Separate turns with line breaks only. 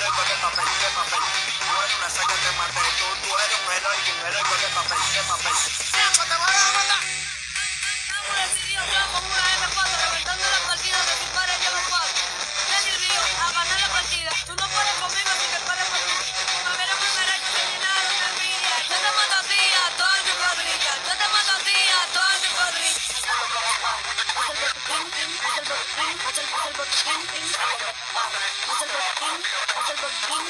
héroe papel, de papel. Tú eres una de tú, tú eres un héroe y un héroe de papel, de papel. ¡Tiempo, te voy a matar!
Estamos decididos con una M4 reventando la partida de tu padre lleva cuatro. Ven el río a ganar la partida. Tú no puedes conmigo, así que para por ti. A ver, un derecho se llenaron de envidia. Yo te mato a ti, a toda tu cuadrilla. Yo te mato a ti, a toda tu cuadrilla.
Tú eres la saca de mate, tú, tú eres Vamos.